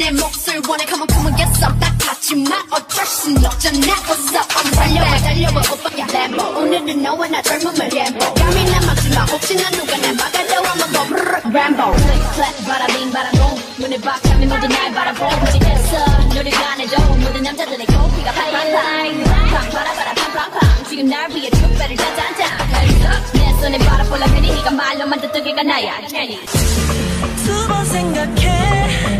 내 몫을 원해 come on come on get some 딱 같지만 어쩔 순 없잖아. What's up I'm 달려와. 달려와 오빠야 램보 오늘은 너와 나 젊음을 램보 감히 난 막지마. 혹시나 누가 날 막아도 한번 더 램보 클릭 클릭 바라빙 바라봉 눈에 박차면 모두 날 바라보고 지냈어. 노래가 안 해줘. 모든 남자들의 코피가 팡팡팡 팡파라바라 팡팡팡. 지금 날 위해 축배를 짠짠짠. 내 손에 바라볼라. 괜히 네가 말로만 듣던 게가 나야. 괜히 두번 생각해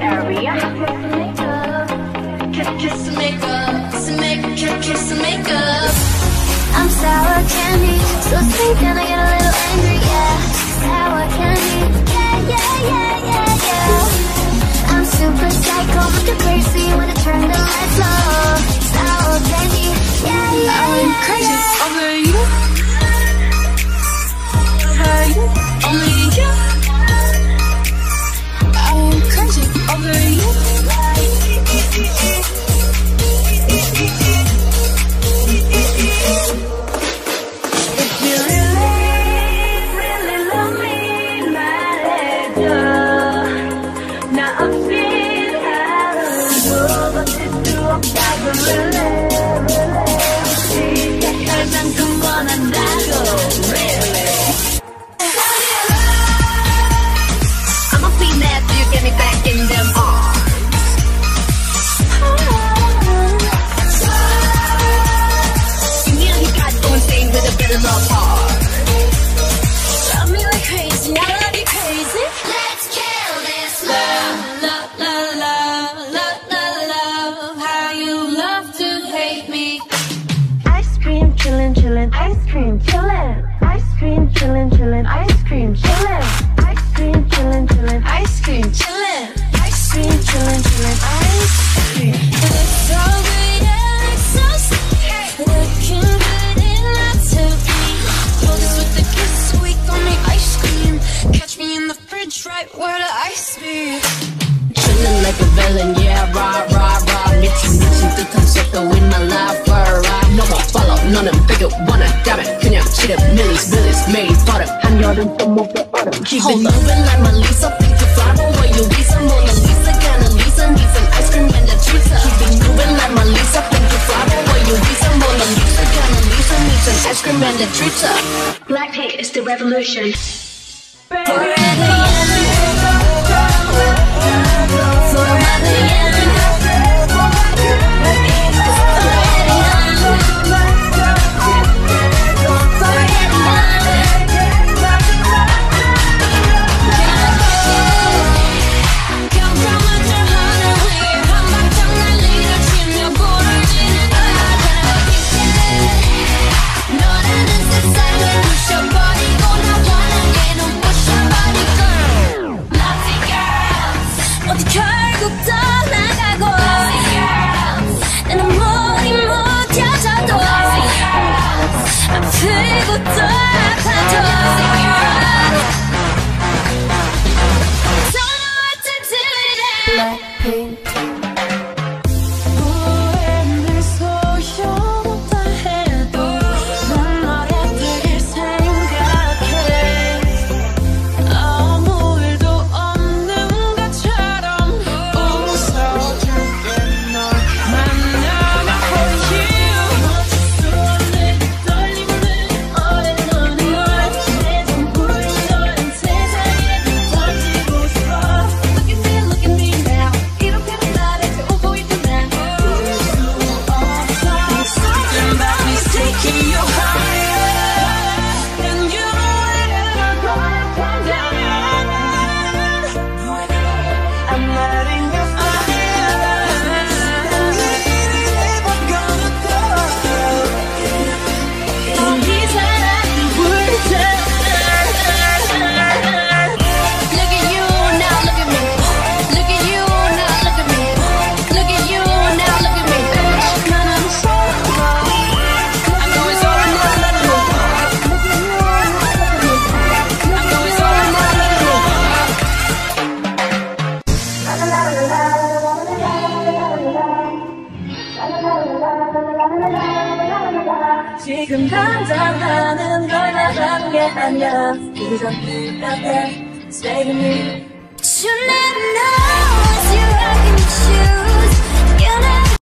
area Kiss, kiss, kiss, make, kiss, kiss, I'm sour candy, so sweet and I get a little angry, yeah. Sour candy, yeah, yeah, yeah, yeah, yeah. I'm super psycho, looking crazy when I turn the lights low. Sour candy, yeah, yeah, oh, I'm yeah, crazy yeah. over you i something. rah, rah, rah. 미친 미친 듯한 속도 in my life, alright. No more follow, 너는 배겨 원한다면 그냥 지름 밀리스 밀리스 매일 버릇 한여름 또 목표 Keep it moving like my Lisa. Think you fly, but where you Lisa? Mona Lisa, kinda Lisa. Need some ice cream and a treatza. Keep it moving like my Lisa. Think you fly, but where you Lisa? Mona Lisa, kinda Lisa. Need some ice cream and a treatza. Blackpink is the revolution. 너 지금 당장 하는 걸나 하는 게 아니야 이전 같아 Stay with me Tonight I know it's you rocking the shoes